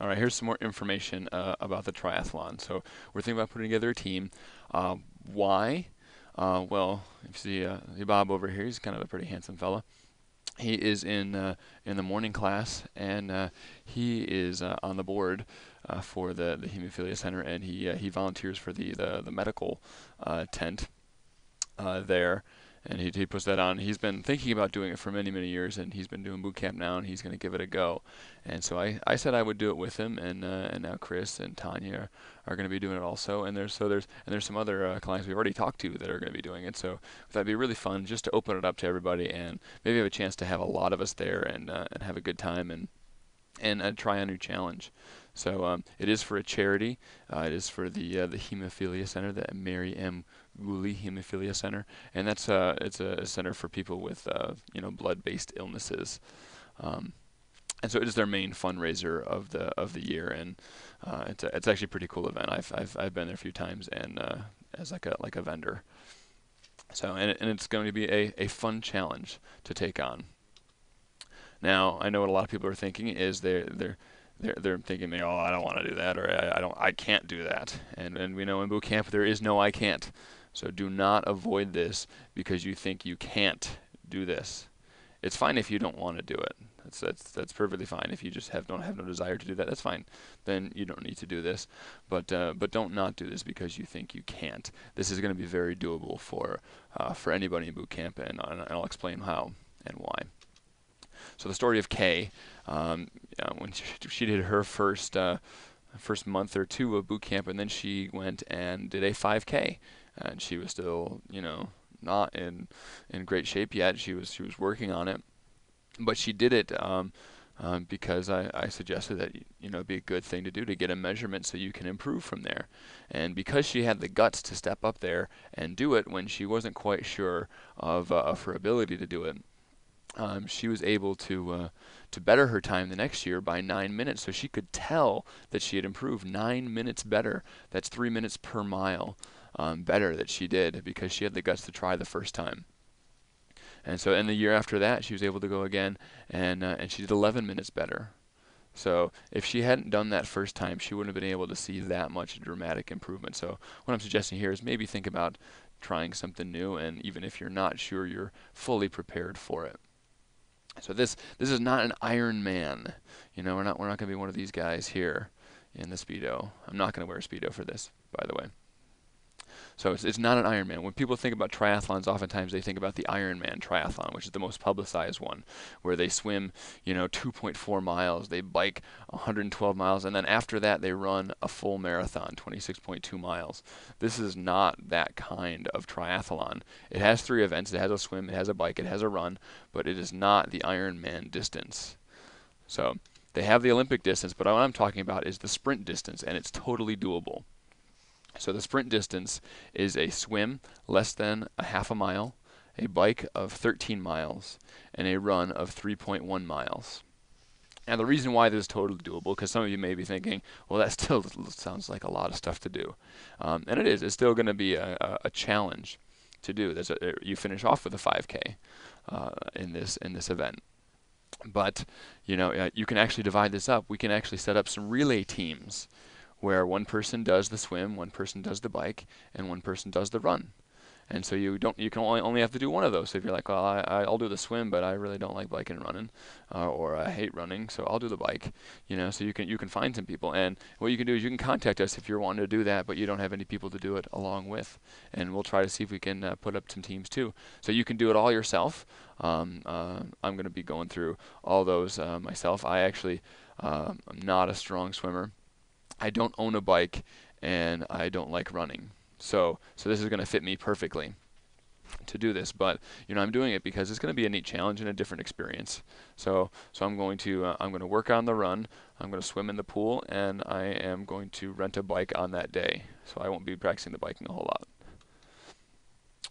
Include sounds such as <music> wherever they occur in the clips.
All right, here's some more information uh, about the triathlon. So we're thinking about putting together a team. Uh, why? Uh, well, if you see, uh, see Bob over here. He's kind of a pretty handsome fella. He is in uh, in the morning class, and uh, he is on the board for the the Hemophilia Center, and he he volunteers for the the, the medical tent there and he, he puts that on. He's been thinking about doing it for many, many years, and he's been doing boot camp now, and he's going to give it a go. And so I, I said I would do it with him, and uh, and now Chris and Tanya are, are going to be doing it also. And there's so there's and there's some other uh, clients we've already talked to that are going to be doing it. So that'd be really fun just to open it up to everybody, and maybe have a chance to have a lot of us there and uh, and have a good time and and uh, try a new challenge. So um, it is for a charity. Uh, it is for the uh, the Hemophilia Center, the Mary M. Gooley Hemophilia Center, and that's uh, it's a, center for people with uh, you know blood-based illnesses. Um, and so it is their main fundraiser of the of the year, and uh, it's a, it's actually a pretty cool event. I've I've I've been there a few times and uh, as like a like a vendor. So and and it's going to be a, a fun challenge to take on. Now I know what a lot of people are thinking is they're they're they're, they're thinking, oh, I don't want to do that, or I, I, don't, I can't do that. And and we know in boot camp there is no I can't. So do not avoid this because you think you can't do this. It's fine if you don't want to do it. That's that's that's perfectly fine. If you just have don't have no desire to do that, that's fine. Then you don't need to do this. But uh, but don't not do this because you think you can't. This is going to be very doable for uh, for anybody in boot camp, and, and I'll explain how and why. So the story of Kay, um, when she, she, did her first uh, first month or two of boot camp, and then she went and did a 5K, and she was still, you know, not in in great shape yet. She was she was working on it, but she did it. Um, um, because I, I suggested that you know be a good thing to do to get a measurement so you can improve from there. And because she had the guts to step up there and do it when she wasn't quite sure of, uh, of her ability to do it, um, she was able to uh, to better her time the next year by nine minutes. So she could tell that she had improved nine minutes better. That's three minutes per mile um, better that she did because she had the guts to try the first time. And so, in the year after that, she was able to go again, and uh, and she did 11 minutes better. So if she hadn't done that first time, she wouldn't have been able to see that much dramatic improvement. So what I'm suggesting here is maybe think about trying something new, and even if you're not sure, you're fully prepared for it. So this this is not an Ironman. You know, we're not we're not going to be one of these guys here in the speedo. I'm not going to wear a speedo for this, by the way. So it's, it's not an Ironman. When people think about triathlons, oftentimes they think about the Ironman triathlon, which is the most publicized one, where they swim, you know, 2.4 miles, they bike 112 miles, and then after that they run a full marathon, 26.2 miles. This is not that kind of triathlon. It has three events. It has a swim, it has a bike, it has a run, but it is not the Ironman distance. So they have the Olympic distance, but what I'm talking about is the sprint distance, and it's totally doable. So the sprint distance is a swim less than a half a mile, a bike of 13 miles, and a run of 3.1 miles. Now the reason why this is totally doable, because some of you may be thinking, well, that still <laughs> sounds like a lot of stuff to do, um, and it is. It's still going to be a, a, a, challenge to do. A, you finish off with a 5K uh, in this in this event, but you know uh, you can actually divide this up. We can actually set up some relay teams where one person does the swim, one person does the bike, and one person does the run. And so you don't you can only only have to do one of those. So if you're like, well, I I'll do the swim, but I really don't like biking and running, uh, or I hate running, so I'll do the bike. You know, so you can you can find some people, and what you can do is you can contact us if you're wanting to do that, but you don't have any people to do it along with, and we'll try to see if we can uh, put up some teams too. So you can do it all yourself. Um, uh, I'm going to be going through all those uh, myself. I actually I'm um, not a strong swimmer. I don't own a bike and I don't like running. So, so this is going to fit me perfectly to do this, but you know I'm doing it because it's going to be a neat challenge and a different experience. So so I'm going to uh, I'm going to work on the run. I'm going to swim in the pool, and I am going to rent a bike on that day. So I won't be practicing the biking a whole lot.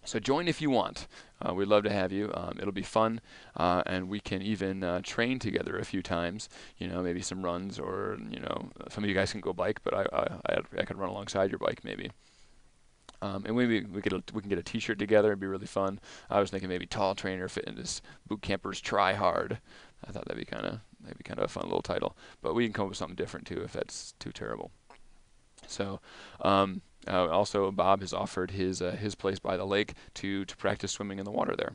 So join if you want. Uh, we'd love to have you. Um, it'll be fun, uh, and we can even uh, train together a few times. You know, maybe some runs, or you know, some of you guys can go bike, but I I, I, I could run alongside your bike maybe. Um, and maybe we could we can get a T-shirt together. It'd be really fun. I was thinking maybe tall trainer fitness boot campers try hard. I thought that'd be kind of that'd be kind of a fun little title. But we can come up with something different too if that's too terrible. So, um, uh, also Bob has offered his uh, his place by the lake to to practice swimming in the water there.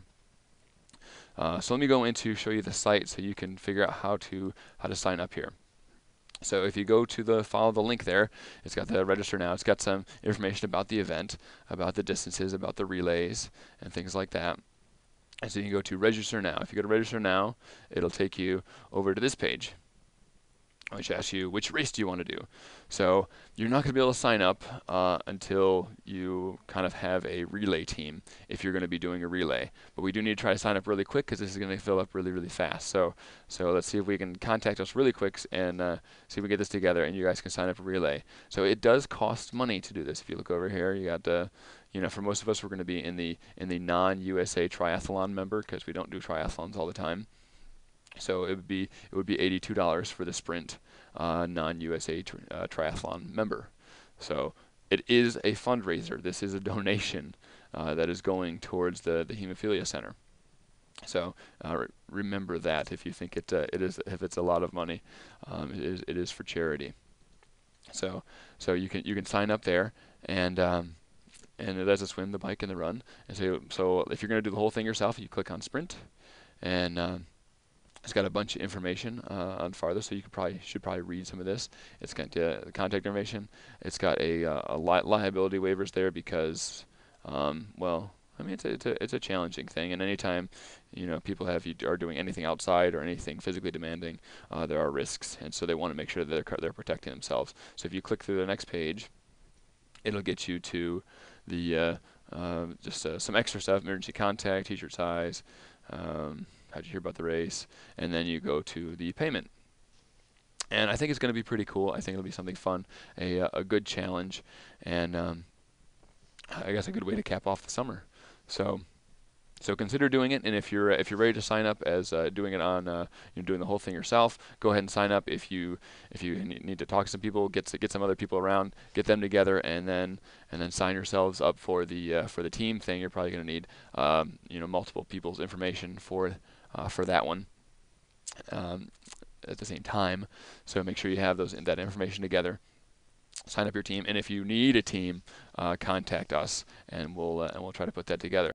Uh, so let me go into show you the site so you can figure out how to how to sign up here. So if you go to the follow the link there, it's got the register now. It's got some information about the event, about the distances, about the relays, and things like that. And so you can go to register now. If you go to register now, it'll take you over to this page which asks you which race do you want to do. So you're not going to be able to sign up uh, until you kind of have a relay team if you're going to be doing a relay. But we do need to try to sign up really quick because this is going to fill up really, really fast. So so let's see if we can contact us really quick and uh, see if we get this together and you guys can sign up for relay. So it does cost money to do this. If you look over here, you got the uh, you know, for most of us, we're going to be in the in the non-USA triathlon member because we don't do triathlons all the time. So it would be it would be $82 for the sprint uh, non-USA tri uh, triathlon member. So it is a fundraiser. This is a donation uh, that is going towards the the hemophilia center. So uh, re remember that if you think it uh, it is if it's a lot of money, um, it is it is for charity. So so you can you can sign up there and. Um, and that's a swim, the bike, and the run. And so, so if you're going to do the whole thing yourself, you click on sprint, and um, it's got a bunch of information uh, on farther, so you could probably should probably read some of this. It's got uh, the contact information. It's got a, uh, a li liability waivers there because, um, well, I mean it's a, it's a it's a challenging thing, and anytime you know people have you are doing anything outside or anything physically demanding, uh, there are risks, and so they want to make sure that they're they're protecting themselves. So if you click through the next page, it'll get you to the uh, uh, just some extra stuff: emergency contact, t-shirt size. Um, how'd you hear about the race, and then you go to the payment. And I think it's going to be pretty cool. I think it'll be something fun, a, uh, a good challenge, and um, I guess a good way to cap off the summer. So, so consider doing it. And if you're if you're ready to sign up as uh, doing it on uh, you know doing the whole thing yourself, go ahead and sign up. If you if you need to talk to some people, get get some other people around, get them together, and then and then sign yourselves up for the uh, for the team thing. You're probably going to need um, you know multiple people's information for uh, for that one um, at the same time. So make sure you have those that information together. Sign up your team, and if you need a team, uh, contact us, and we'll uh, and we'll try to put that together.